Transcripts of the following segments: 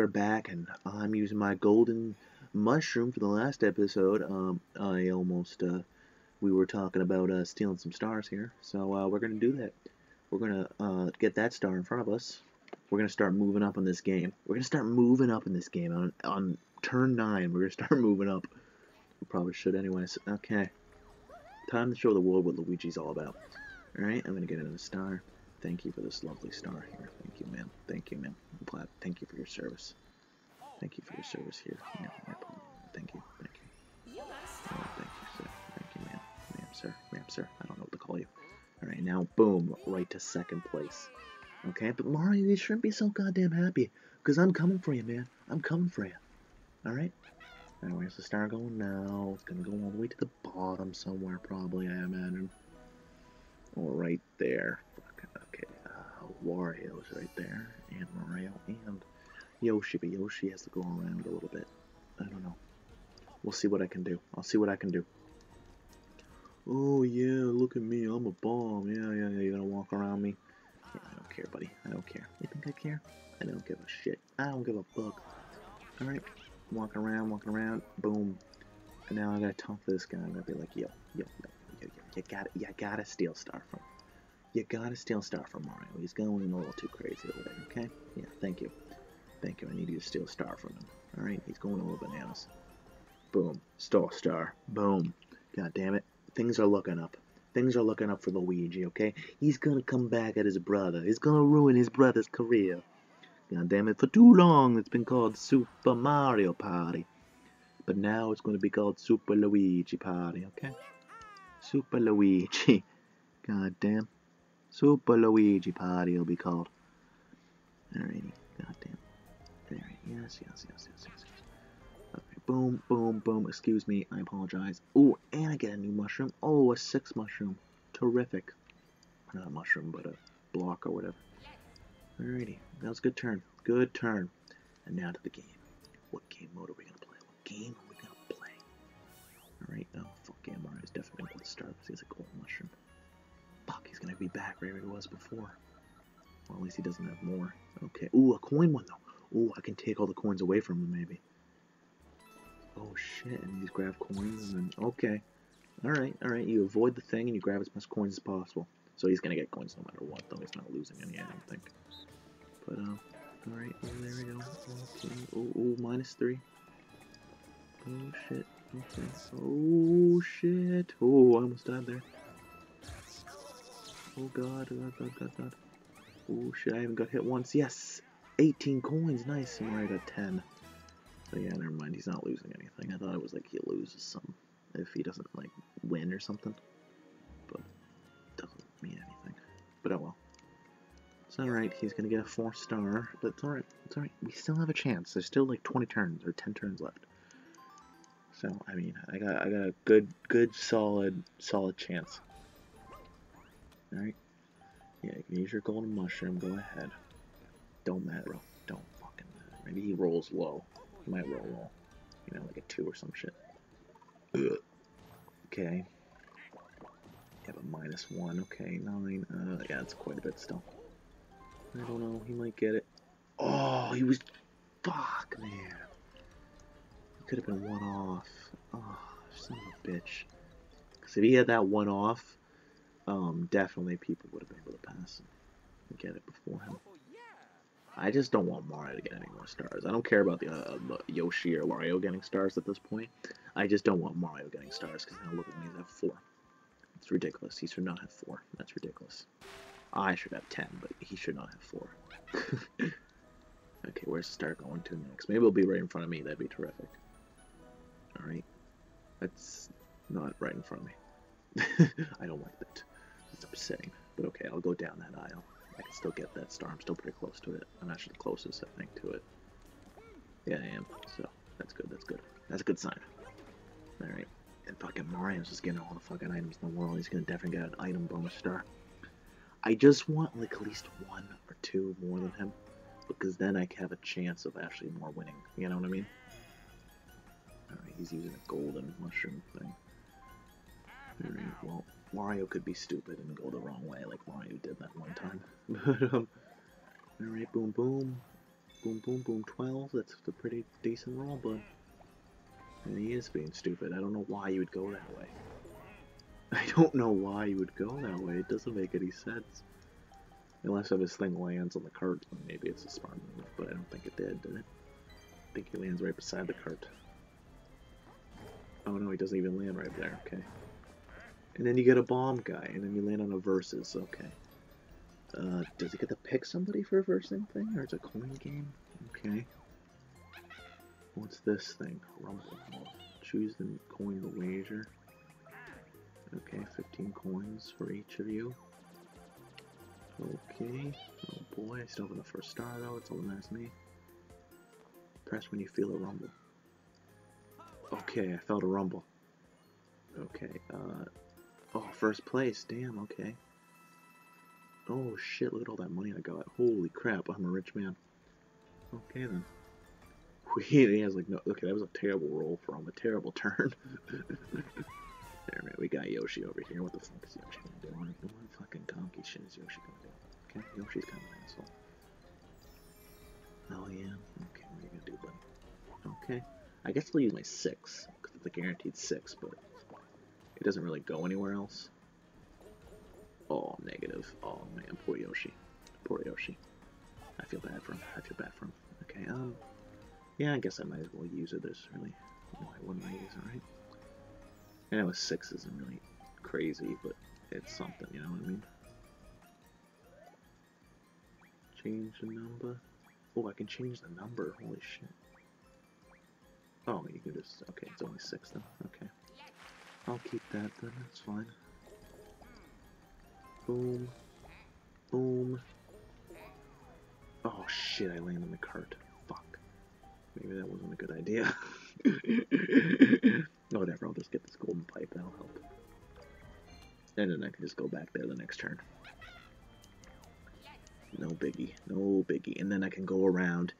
are back, and I'm using my golden mushroom for the last episode. Um, I almost, uh, we were talking about uh, stealing some stars here, so uh, we're gonna do that. We're gonna uh, get that star in front of us. We're gonna start moving up in this game. We're gonna start moving up in this game on on turn nine. We're gonna start moving up. We probably should, anyways. Okay. Time to show the world what Luigi's all about. All right, I'm gonna get another star. Thank you for this lovely star here. Thank you, man. Thank you, man. I'm glad. Thank you for your service. Thank you for your service here. Yeah, my. Thank you. Thank you. Oh, thank you, sir. Thank you, ma'am. Ma'am, sir. Ma'am, sir. I don't know what to call you. Alright, now, boom. Right to second place. Okay, but Mario, you shouldn't be so goddamn happy. Because I'm coming for you, man. I'm coming for you. Alright? Alright, where's the star going now? It's gonna go all the way to the bottom somewhere, probably, I imagine. Or right there. Right there. And Mario and Yoshi, but Yoshi has to go around a little bit. I don't know. We'll see what I can do. I'll see what I can do. Oh yeah, look at me, I'm a bomb. Yeah, yeah, yeah, you're gonna walk around me? Yeah, I don't care, buddy. I don't care. You think I care? I don't give a shit. I don't give a fuck. Alright, walking around, walking around, boom. And now I gotta talk to this guy. I'm gonna be like, yo, yo, yo, yo, yo, you gotta, you gotta steal star from. You gotta steal star from Mario. He's going a little too crazy over there, okay? Yeah, thank you. Thank you. I need you to steal star from him. Alright, he's going a little bananas. Boom. Stole star. Boom. God damn it. Things are looking up. Things are looking up for Luigi, okay? He's gonna come back at his brother. He's gonna ruin his brother's career. God damn it. For too long it's been called Super Mario Party. But now it's gonna be called Super Luigi Party, okay? Super Luigi. God damn. Super Luigi Party it'll be called. Alrighty. God damn. There. Yes, yes, yes, yes, yes, yes. Okay, boom, boom, boom. Excuse me, I apologize. Oh, and I get a new mushroom. Oh, a six mushroom. Terrific. Not a mushroom, but a block or whatever. Alrighty, that was a good turn. Good turn. And now to the game. What game mode are we gonna play? What game are we gonna play? Alright, oh fuck yeah, is definitely gonna start because he has a gold mushroom. He's gonna be back where he was before. Well, at least he doesn't have more. Okay. Ooh, a coin one though. Ooh, I can take all the coins away from him maybe. Oh shit, and he's grab coins and then okay. Alright, alright, you avoid the thing and you grab as much coins as possible. So he's gonna get coins no matter what, though he's not losing any, I don't think. But uh alright, oh, there we go. Okay. Oh, oh, minus three. Oh shit. Okay. Oh shit. Oh, I almost died there. Oh god, oh, god, god, god, god. Oh shit, I haven't got hit once. Yes! 18 coins, nice. And I got 10. So yeah, never mind, he's not losing anything. I thought it was like he loses some if he doesn't like win or something. But it doesn't mean anything. But oh well. It's alright, he's gonna get a four star, but it's alright, it's alright. We still have a chance. There's still like 20 turns or 10 turns left. So I mean I got I got a good good solid solid chance. Alright. Yeah, you can use your golden mushroom, go ahead. Don't matter, don't fucking matter. Maybe he rolls low. He might roll low. You know, like a two or some shit. Ugh. Okay. Have a minus one. Okay, nine. Uh, yeah, it's quite a bit still. I don't know. He might get it. Oh, he was. Fuck, man. He could have been one off. Oh, son of a bitch. Because if he had that one off, um, definitely people would have been able to pass him and get it before him. I just don't want Mario to get any more stars. I don't care about the, uh, Yoshi or Wario getting stars at this point. I just don't want Mario getting stars because now look at me, he's at four. It's ridiculous. He should not have four. That's ridiculous. I should have ten, but he should not have four. okay, where's the star going to next? Maybe it'll be right in front of me. That'd be terrific. Alright. That's not right in front of me. I don't like that. It's upsetting. But okay, I'll go down that aisle. I can still get that star. I'm still pretty close to it. I'm actually the closest, I think, to it. Yeah, I am. So, that's good, that's good. That's a good sign. Alright. And fucking Mario's just getting all the fucking items in the world. He's gonna definitely get an item bonus star. I just want, like, at least one or two more than him. Because then I can have a chance of actually more winning. You know what I mean? Alright, he's using a golden mushroom thing. Alright, well, Mario could be stupid and go the wrong way, like Mario did that one time. But, um, alright, boom, boom. Boom, boom, boom. 12. That's a pretty decent roll, but... And he is being stupid. I don't know why you would go that way. I don't know why you would go that way. It doesn't make any sense. Unless if his thing lands on the cart, then maybe it's a smart move, but I don't think it did, did it? I think he lands right beside the cart. Oh no, he doesn't even land right there, okay. And then you get a bomb guy, and then you land on a versus, okay. Uh, does he get to pick somebody for a versing thing, or it's a coin game? Okay. What's this thing? Rumble. Choose the coin to wager. Okay, 15 coins for each of you. Okay. Oh boy, I still have the first star though, it's all that matters me. Press when you feel a rumble. Okay, I felt a rumble. Okay, uh... Oh, first place, damn, okay. Oh shit, look at all that money I got. Holy crap, I'm a rich man. Okay then. He has like no. Okay, that was a terrible roll for him. A terrible turn. there, man. We got Yoshi over here. What the fuck is Yoshi gonna do? What fucking donkey shit is Yoshi gonna do? Okay, Yoshi's kind of an asshole. Oh yeah. Okay, what are you gonna do, buddy? Okay. I guess I'll use my six because it's a guaranteed six, but it doesn't really go anywhere else. Oh, negative. Oh man, poor Yoshi. Poor Yoshi. I feel bad for him. I feel bad for him. Okay, um, yeah, I guess I might as well use it. There's really, why wouldn't I use it, right? I know a six isn't really crazy, but it's something, you know what I mean? Change the number. Oh, I can change the number. Holy shit. Oh, you can just, okay, it's only six then. Okay. I'll keep that then, that's fine. Boom. Boom. Oh shit, I landed in the cart. Fuck. Maybe that wasn't a good idea. Whatever, I'll just get this golden pipe, that'll help. And then I can just go back there the next turn. No biggie, no biggie. And then I can go around,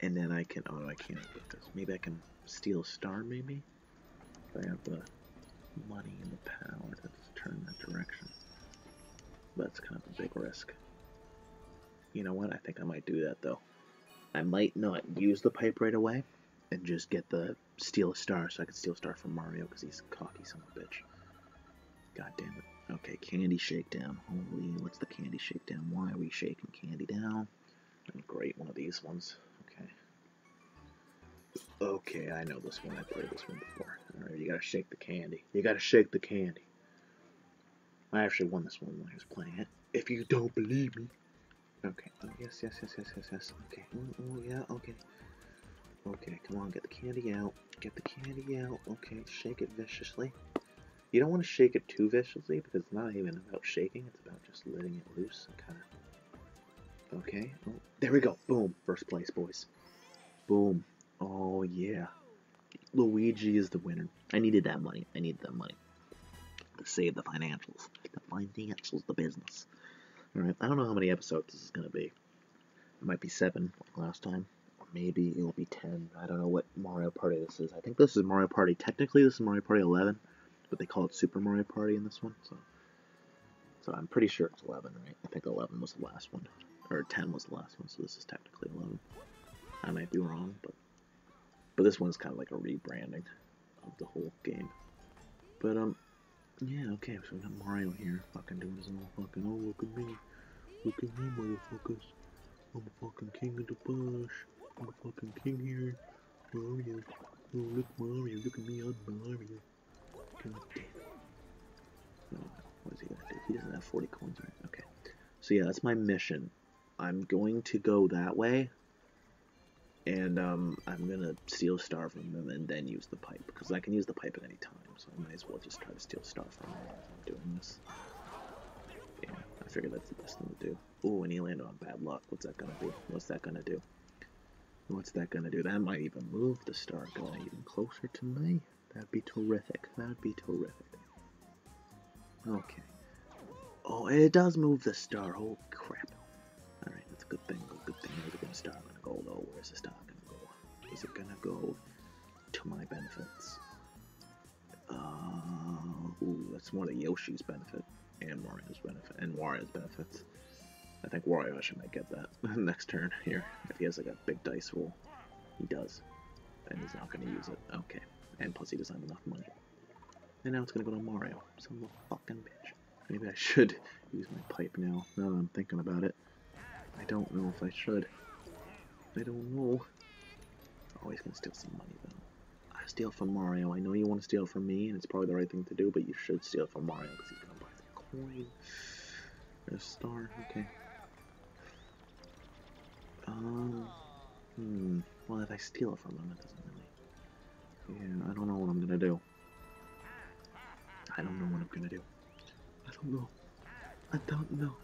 and then I can, oh, I can't get this. Maybe I can steal a star, maybe? If I have the money and the power to turn that direction. That's kind of a big risk. You know what? I think I might do that though. I might not use the pipe right away and just get the steal a star so I can steal a star from Mario because he's cocky son of a bitch. God damn it. Okay, candy shakedown. Holy, what's the candy shakedown? Why are we shaking candy down? Great, one of these ones. Okay. I know this one. I played this one before. Alright, you gotta shake the candy. You gotta shake the candy. I actually won this one when I was playing it. If you don't believe me. Okay. Oh, yes, yes, yes, yes, yes, yes. Okay. Oh, oh, yeah, okay. Okay, come on, get the candy out. Get the candy out. Okay, shake it viciously. You don't want to shake it too viciously because it's not even about shaking. It's about just letting it loose and kind of... Okay. Oh, there we go. Boom. First place, boys. Boom. Oh, yeah. Luigi is the winner. I needed that money. I needed that money to save the financials. The financials, the business. Alright, I don't know how many episodes this is going to be. It might be seven, last time. Or maybe it'll be ten. I don't know what Mario Party this is. I think this is Mario Party. Technically, this is Mario Party 11, but they call it Super Mario Party in this one. So, so I'm pretty sure it's 11, right? I think 11 was the last one. Or 10 was the last one, so this is technically 11. I might be wrong, but but this one's kind of like a rebranding of the whole game. But um, yeah, okay, so we got Mario here, fucking doing his little fucking, oh, look at me. Look at me, motherfuckers. I'm a fucking king of the bush. I'm a fucking king here. Mario. Oh, look, Mario. Look at me, I'm Mario. God damn. No, what is he gonna do? He doesn't have 40 coins, right? Okay. So yeah, that's my mission. I'm going to go that way, and um, I'm gonna steal star from him and then use the pipe because I can use the pipe at any time. So I might as well just try to steal star from him as I'm doing this. Yeah, I figured that's the best thing to do. Ooh, and he landed on bad luck. What's that gonna be? What's that gonna do? What's that gonna do? That might even move the star guy even closer to me. That'd be terrific. That'd be terrific. Okay. Oh, it does move the star. Oh crap. Where's the star gonna go? Is it gonna go to my benefits? Uh, ooh, that's more of Yoshi's benefit and Mario's benefit and Wario's benefits. I think Wario actually might get that next turn here. If he has like a big dice roll. He does. And he's not to use it. Okay. And plus he doesn't have enough money. And now it's to go to Mario. Some little fucking bitch. Maybe I should use my pipe now. Now that I'm thinking about it. I don't know if I should. I don't know. Oh, he's going to steal some money though. I steal from Mario. I know you want to steal from me, and it's probably the right thing to do, but you should steal from Mario because he's to buy the coin. There's a star. Okay. Um, hmm. Well, if I steal it from him, it doesn't really. Yeah, I don't know what I'm gonna do. I don't know what I'm gonna do. I don't know. I don't know.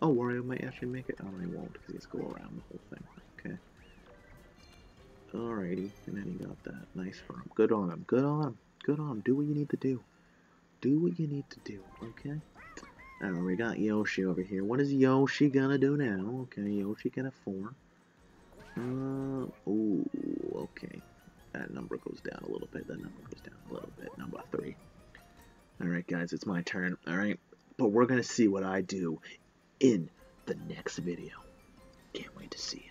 Oh, Wario might actually make it. Oh, he won't because he has to go around the whole thing. Okay. Alrighty, and then he got that. Nice for him. Good on him. Good on him. Good on him. Do what you need to do. Do what you need to do, okay? Alright, we got Yoshi over here. What is Yoshi gonna do now? Okay, Yoshi get a 4. Uh, oh, okay. That number goes down a little bit. That number goes down a little bit. Number 3. Alright, guys, it's my turn. Alright? But we're gonna see what I do in the next video. Can't wait to see you.